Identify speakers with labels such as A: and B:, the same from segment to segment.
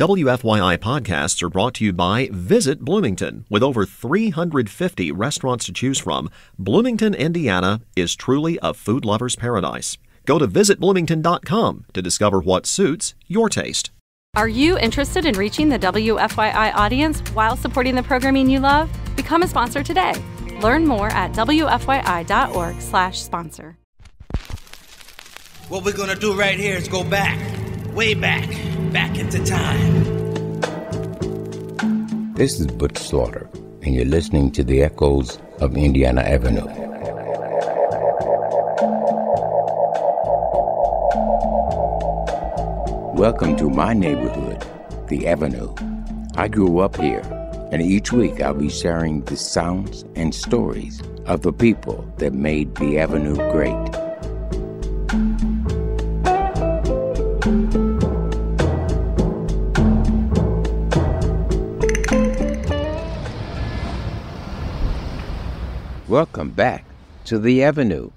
A: WFYI podcasts are brought to you by Visit Bloomington. With over 350 restaurants to choose from, Bloomington, Indiana is truly a food lover's paradise. Go to visitbloomington.com to discover what suits your taste.
B: Are you interested in reaching the WFYI audience while supporting the programming you love? Become a sponsor today. Learn more at wfyi.org/sponsor.
C: What we're gonna do right here is go back, way back, back into time.
D: This is Butch Slaughter, and you're listening to the echoes of Indiana Avenue. Welcome to my neighborhood, the Avenue. I grew up here, and each week I'll be sharing the sounds and stories of the people that made the Avenue great. Welcome back to the Avenue.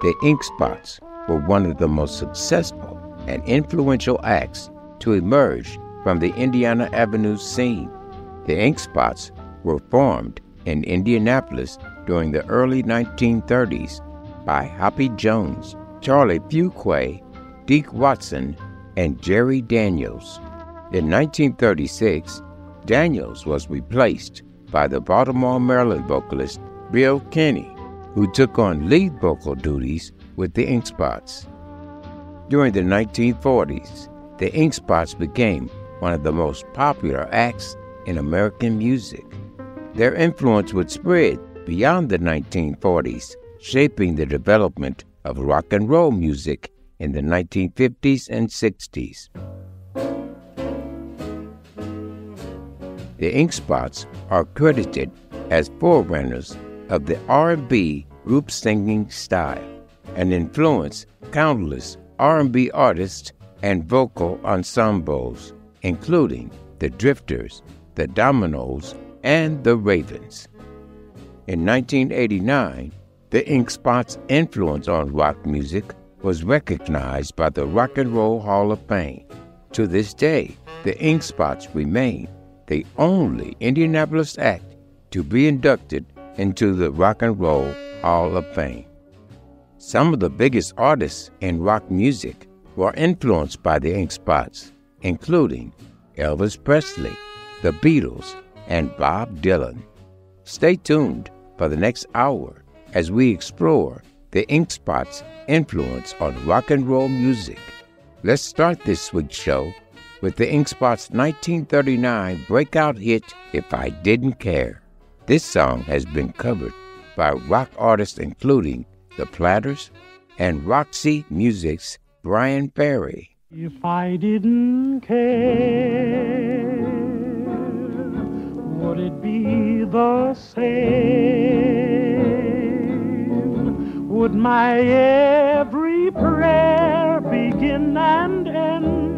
D: The Ink Spots were one of the most successful and influential acts to emerge from the Indiana Avenue scene. The Ink Spots were formed in Indianapolis during the early 1930s by Hoppy Jones, Charlie Fuqua, Deek Watson, and Jerry Daniels. In 1936, Daniels was replaced by the Baltimore, Maryland vocalist Bill Kenny, who took on lead vocal duties with the Ink Spots. During the 1940s, the Ink Spots became one of the most popular acts in American music. Their influence would spread beyond the 1940s, shaping the development of rock and roll music in the 1950s and 60s. The Ink Spots are credited as forerunners of the R&B group singing style and influenced countless R&B artists and vocal ensembles, including the Drifters, the Dominoes, and the Ravens. In 1989, the Ink Spots' influence on rock music was recognized by the Rock and Roll Hall of Fame. To this day, the Ink Spots remain the only Indianapolis act to be inducted into the Rock and Roll Hall of Fame. Some of the biggest artists in rock music were influenced by the Ink Spots, including Elvis Presley, the Beatles, and Bob Dylan. Stay tuned for the next hour as we explore the Ink Spots' influence on rock and roll music. Let's start this week's show with the Ink Spots' 1939 breakout hit, If I Didn't Care. This song has been covered by rock artists including The Platters and Roxy Music's Bryan Ferry.
E: If I didn't care, would it be the same? Would my every prayer begin and end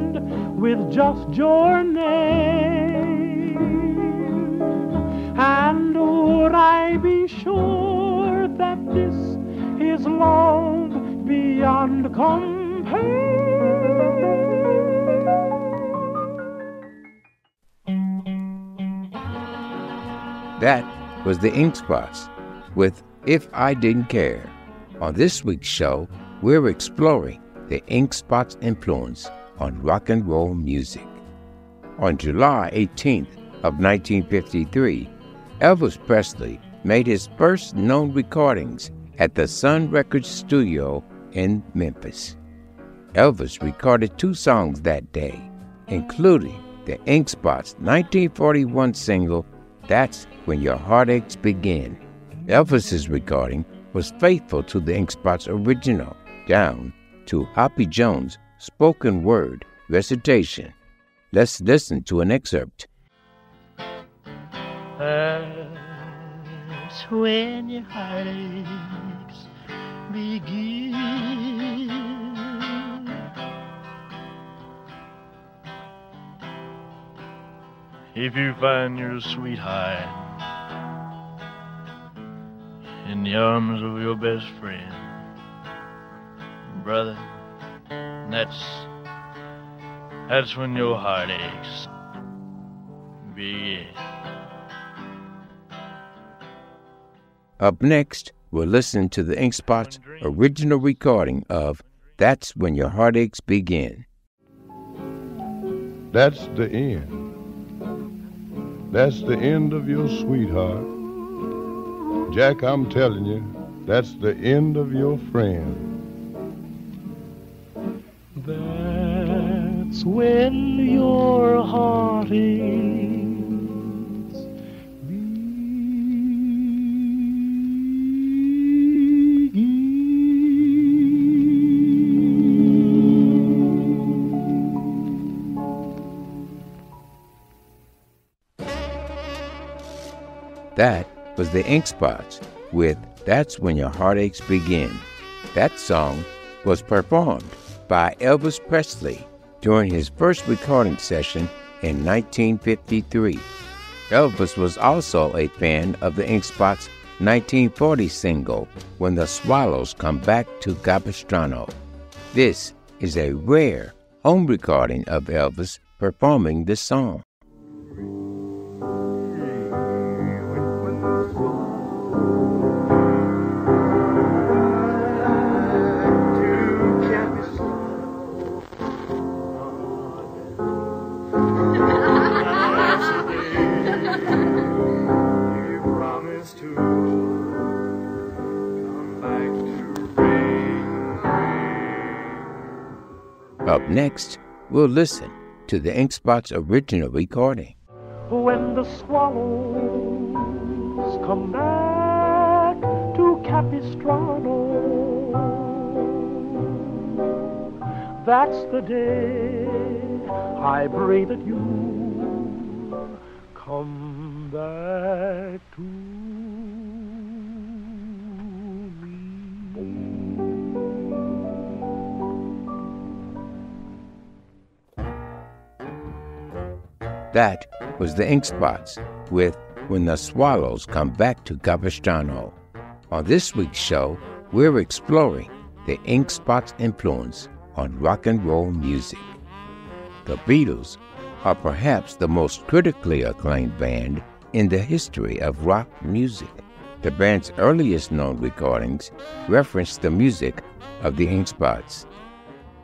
E: with just your name? And would I be sure that this is love beyond compare?
D: That was the Ink Spots with If I Didn't Care. On this week's show, we're exploring the Ink Spots' influence on rock and roll music. On July 18th of 1953, Elvis Presley made his first known recordings at the Sun Records studio in Memphis. Elvis recorded two songs that day, including the Ink Spots 1941 single, That's When Your Heartaches Begin. Elvis's recording was faithful to the Ink Spots original, down to Hoppy Jones' spoken word recitation. Let's listen to an excerpt.
F: That's when your heartaches begin. If you find your sweetheart in the arms of your best friend, brother, That's that's when your heartaches begin.
D: Up next, we'll listen to the Ink Spots original recording of That's When Your Heartaches Begin.
G: That's the end. That's the end of your sweetheart. Jack, I'm telling you, that's the end of your friend.
E: When your heart aches.
D: That was the Ink Spots with That's When Your Heartaches Begin. That song was performed by Elvis Presley during his first recording session in 1953. Elvis was also a fan of the Ink Spots' 1940 single, When the Swallows Come Back to Capistrano. This is a rare home recording of Elvis performing this song. Next, we'll listen to the Ink Spots original recording.
E: when the swallows come back to Capistrano. That's the day I pray that you come back to
D: That was the Ink Spots with When the Swallows Come Back to Capistrano. On this week's show, we're exploring the Ink Spots' influence on rock and roll music. The Beatles are perhaps the most critically acclaimed band in the history of rock music. The band's earliest known recordings reference the music of the Ink Spots.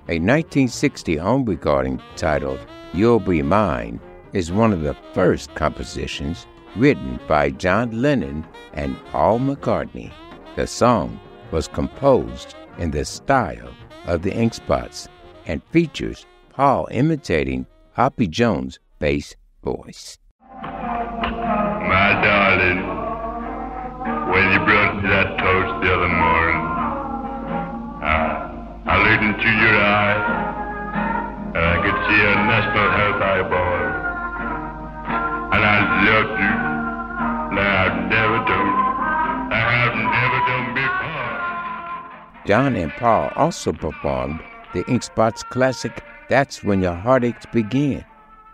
D: A 1960 home recording titled You'll Be Mine is one of the first compositions written by John Lennon and Paul McCartney. The song was composed in the style of the Ink Spots and features Paul imitating Hoppy Jones' bass voice.
H: My darling, when you brought me that toast the other morning, I, I looked into your eyes and I could see a national health eyeball. And I you I've never done, I've never done before.
D: John and Paul also performed the Ink Spots classic That's When Your Heartaches Begin.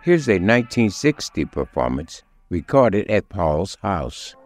D: Here's a 1960 performance recorded at Paul's house.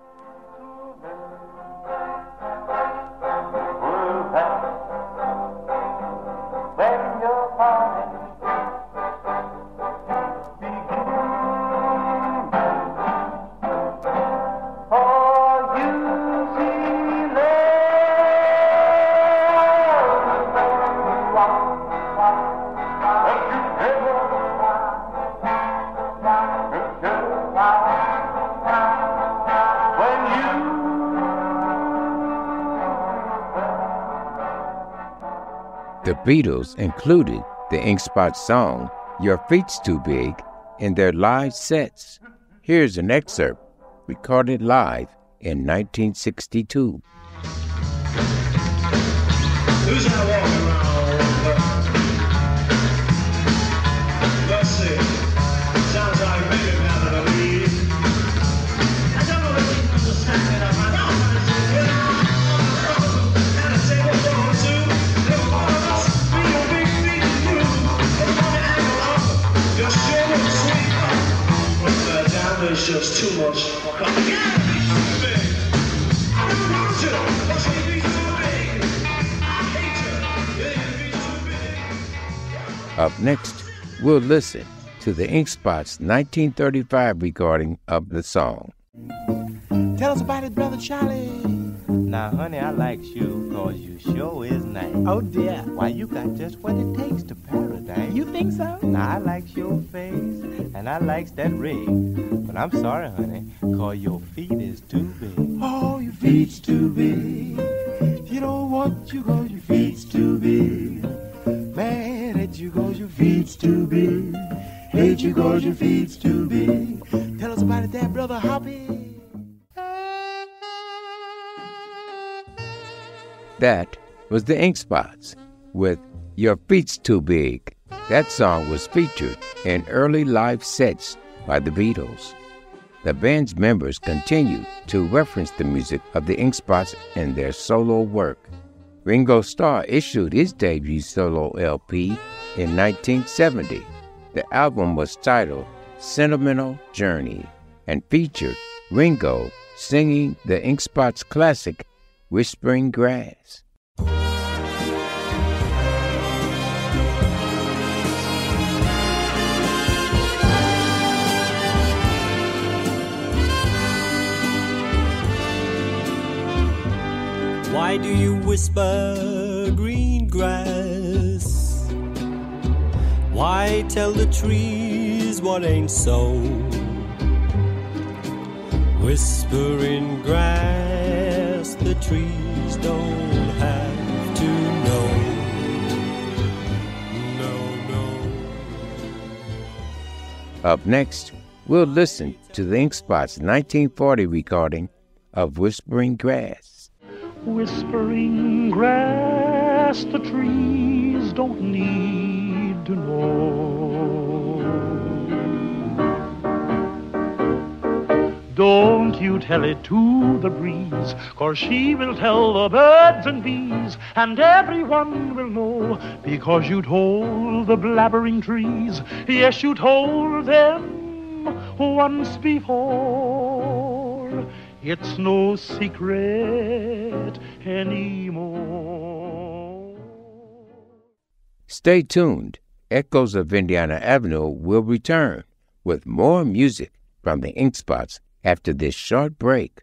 D: Beatles included the Ink Spots song Your Feet's Too Big in their live sets. Here's an excerpt recorded live in 1962.
I: Who's that
D: Up next, we'll listen to the Ink Spots 1935 recording of the song.
J: Tell us about it, brother Charlie. Now, honey, I like you cause you sure is nice.
C: Oh dear.
J: Why, you got just what it takes to paradise.
C: You think so?
J: Now, I likes your face, and I likes that ring. But I'm sorry, honey, cause your feet is too big.
C: Oh, your feet's too big. You don't want you cause your feet's too big. Mad feet's too big. Hate you cause feet's too big. Tell us about it there, brother Hoppy.
D: That was the Ink Spots with Your Feet's Too Big. That song was featured in early live sets by the Beatles. The band's members continued to reference the music of the Ink Spots in their solo work. Ringo Starr issued his debut solo LP in 1970. The album was titled Sentimental Journey and featured Ringo singing the Ink Spots classic Whispering Grass.
K: Why do you whisper green grass? Why tell the trees what ain't so? Whispering grass, the trees don't have to know. No, no.
D: Up next, we'll listen to the Ink Spots 1940 recording of Whispering Grass.
E: Whispering grass, the trees don't need to know. Don't you tell it to the breeze, cause she will tell the birds and bees, and everyone will know, because you told the blabbering trees, yes, you told them once before. It's no secret anymore.
D: Stay tuned. Echoes of Indiana Avenue will return with more music from the Ink Spots after this short break.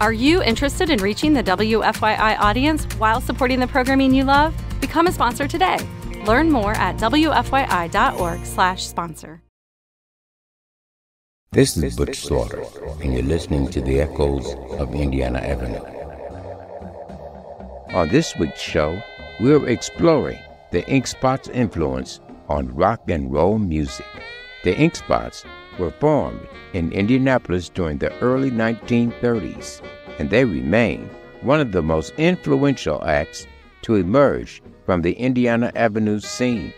B: Are you interested in reaching the WFYI audience while supporting the programming you love? Become a sponsor today. Learn more at wfyi.org/sponsor.
D: This is Butch Slaughter, and you're listening to the Echoes of Indiana Avenue. On this week's show, we're exploring the Ink Spots' influence on rock and roll music. The Ink Spots were formed in Indianapolis during the early 1930s, and they remain one of the most influential acts to emerge from the Indiana Avenue scene.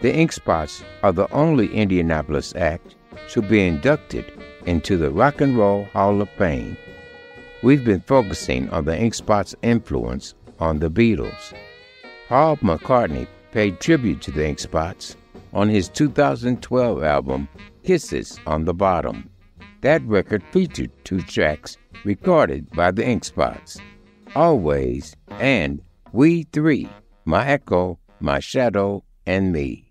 D: The Ink Spots are the only Indianapolis act to be inducted into the Rock and Roll Hall of Fame. We've been focusing on the Ink Spots' influence on the Beatles. Paul McCartney paid tribute to the Ink Spots on his 2012 album, Kisses on the Bottom. That record featured two tracks recorded by the Ink Spots Always and We Three My Echo, My Shadow, and Me.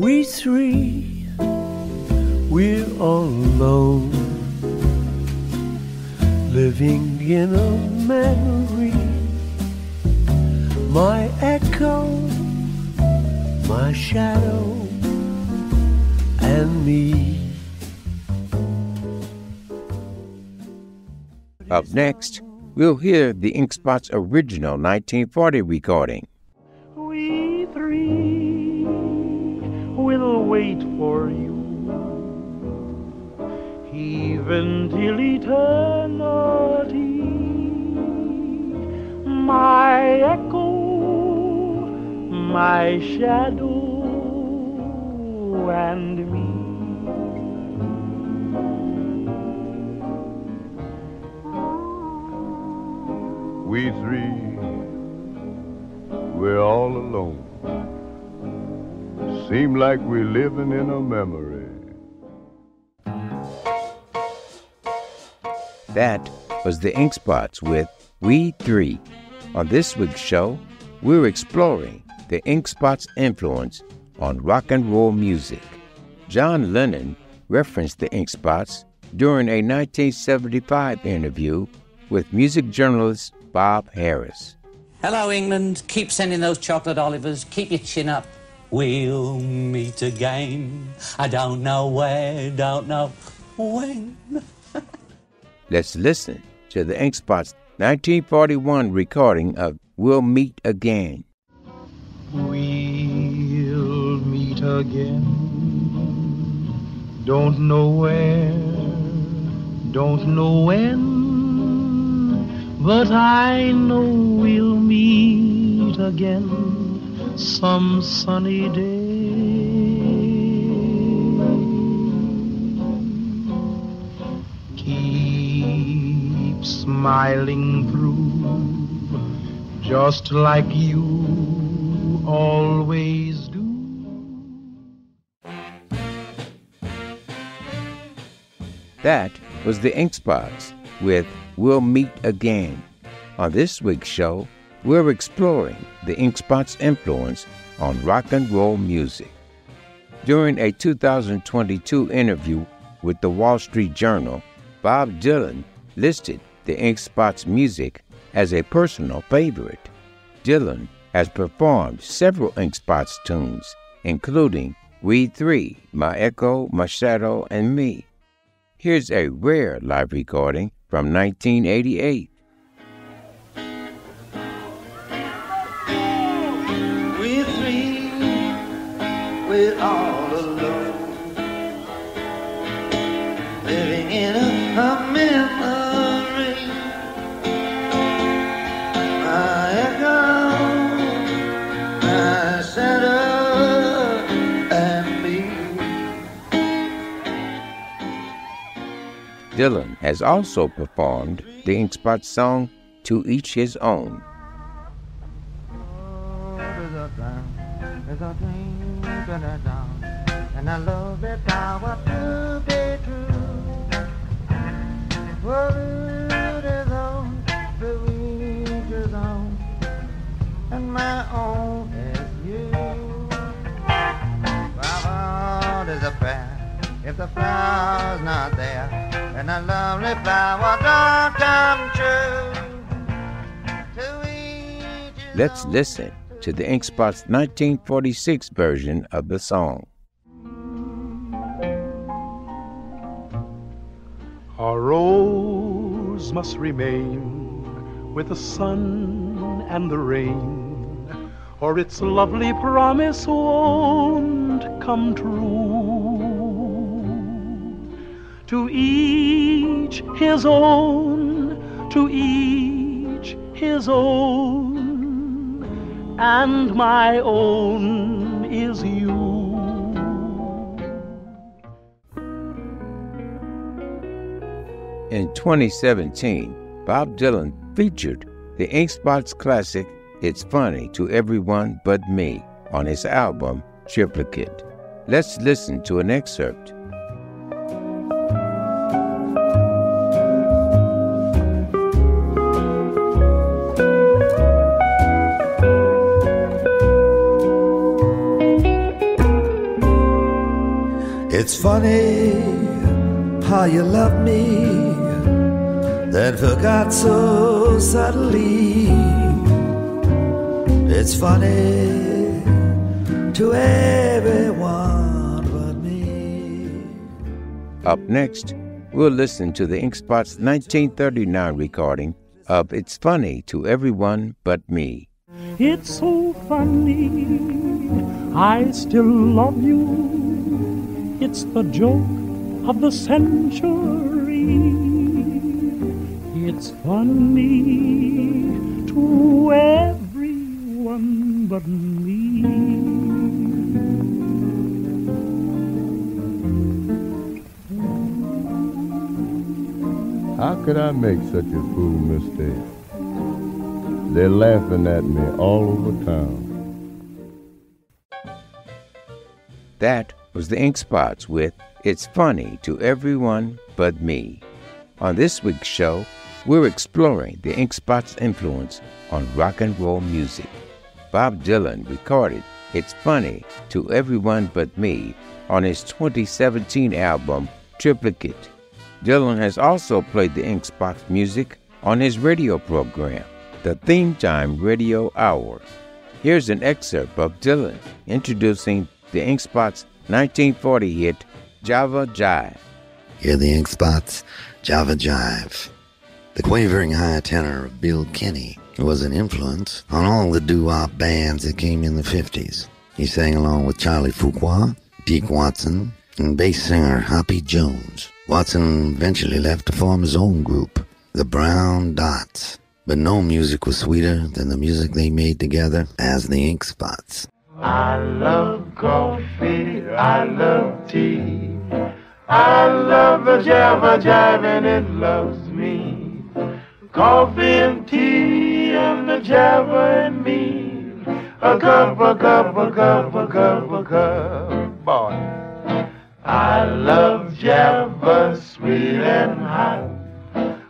K: We three, we're all alone, living in a memory. My echo, my shadow, and me.
D: Up next, we'll hear the Ink Spots' original 1940 recording.
E: Wait for you, even till eternity. My echo, my shadow, and me.
G: We three, we're all alone. Seem like we're living in a memory.
D: That was the Ink Spots with We Three. On this week's show, we're exploring the Ink Spots' influence on rock and roll music. John Lennon referenced the Ink Spots during a 1975 interview with music journalist Bob Harris.
L: Hello, England. Keep sending those chocolate Olivers. Keep your chin up. We'll meet again. I don't know where, don't know when.
D: Let's listen to the Ink Spots 1941 recording of We'll Meet Again.
E: We'll meet again. Don't know where, don't know when, but I know we'll meet again some sunny day. Keep smiling through, just like you always do.
D: That was the Ink Spots with We'll Meet Again. On this week's show, we're exploring the Ink Spots' influence on rock and roll music. During a 2022 interview with the Wall Street Journal, Bob Dylan listed the Ink Spots' music as a personal favorite. Dylan has performed several Ink Spots tunes, including We Three, My Echo, My Shadow, and Me. Here's a rare live recording from 1988.
M: All alone, living in a, a memory. My echo, my and me.
D: Dylan has also performed the Ink Spots song To Each His Own.
M: Flower prayer, if the flower's not there, then a lovely flower don't come true. To
D: Let's listen to the Ink Spots 1946 version of the song.
E: A rose must remain with the sun and the rain, or its lovely promise won't come true. To each his own, to each his own, and my own is you.
D: In 2017, Bob Dylan featured the Ink Spots classic It's Funny to Everyone But Me on his album Triplicate. Let's listen to an excerpt.
M: It's funny how you love me, then forgot so suddenly. It's funny to everyone but me.
D: Up next, we'll listen to the Ink Spots 1939 recording of It's Funny to Everyone But Me.
E: It's so funny, I still love you. It's the joke of the century. It's funny to everyone but me.
G: How could I make such a fool mistake? They're laughing at me all over town.
D: That was the Ink Spots with It's Funny to Everyone But Me. On this week's show, we're exploring the Ink Spot's influence on rock and roll music. Bob Dylan recorded It's Funny to Everyone But Me on his 2017 album Triplicate. Dylan has also played the Ink Spot's music on his radio program, the Theme Time Radio Hour. Here's an excerpt of Dylan introducing the Ink Spot's 1940 hit Java Jive.
M: Hear the ink spots, Java Jive. The quavering high tenor of Bill Kenny was an influence on all the doo-wop bands that came in the 50s. He sang along with Charlie Fuqua, Deek Watson, and bass singer Hoppy Jones. Watson eventually left to form his own group, the Brown Dots. But no music was sweeter than the music they made together as the Ink Spots.
C: I love coffee, I love tea. I love the Java Jive and it loves me. Coffee and tea and the Java and me. A cup, a cup, a cup, a cup, a cup. Boy, I love Java sweet and hot.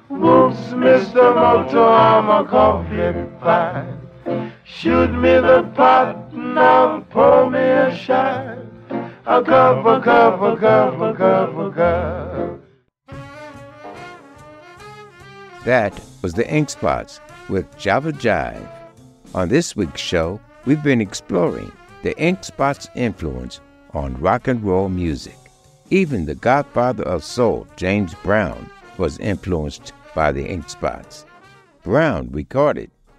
C: Whoops, Mr. Moto, I'm a coffee pie. Shoot me the pot, now pour me a shot. A cup, a cup, a cup, a cup, a cup.
D: That was the Ink Spots with Java Jive. On this week's show, we've been exploring the Ink Spots' influence on rock and roll music. Even the godfather of soul, James Brown, was influenced by the Ink Spots. Brown recorded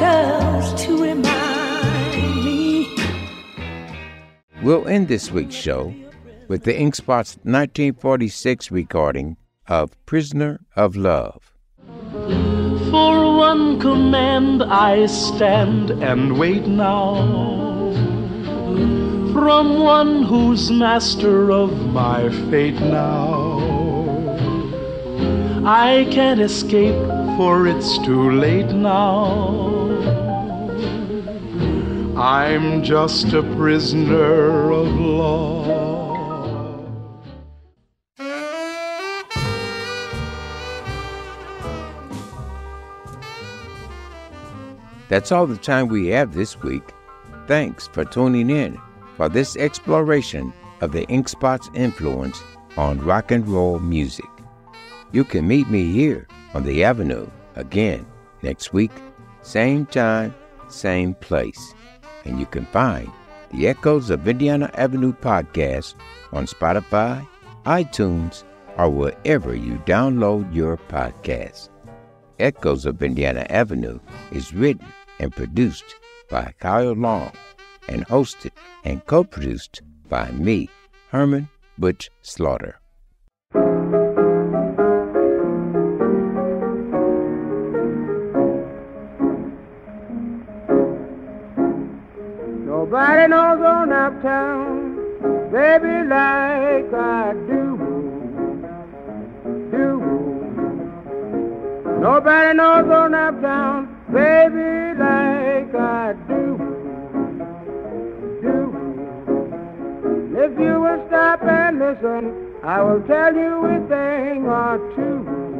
N: no shackles to remind me.
D: We'll end this week's show with the Ink Spots' 1946 recording of Prisoner of Love.
E: For one command I stand and wait now. From one who's master of my fate now. I can't escape, for it's too late now. I'm just a prisoner of love.
D: That's all the time we have this week. Thanks for tuning in for this exploration of the Ink Spot's influence on rock and roll music. You can meet me here on the Avenue again next week, same time, same place. And you can find the Echoes of Indiana Avenue podcast on Spotify, iTunes, or wherever you download your podcast. Echoes of Indiana Avenue is written and produced by Kyle Long and hosted and co produced by me, Herman Butch Slaughter.
O: Nobody knows on uptown, baby, like I do. Do. Nobody knows on uptown, baby, like I do. Do. If you will stop and listen, I will tell you a thing or two.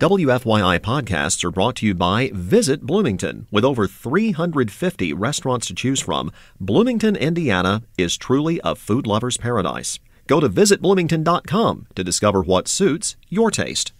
A: WFYI podcasts are brought to you by Visit Bloomington. With over 350 restaurants to choose from, Bloomington, Indiana is truly a food lover's paradise. Go to visitbloomington.com to discover what suits your taste.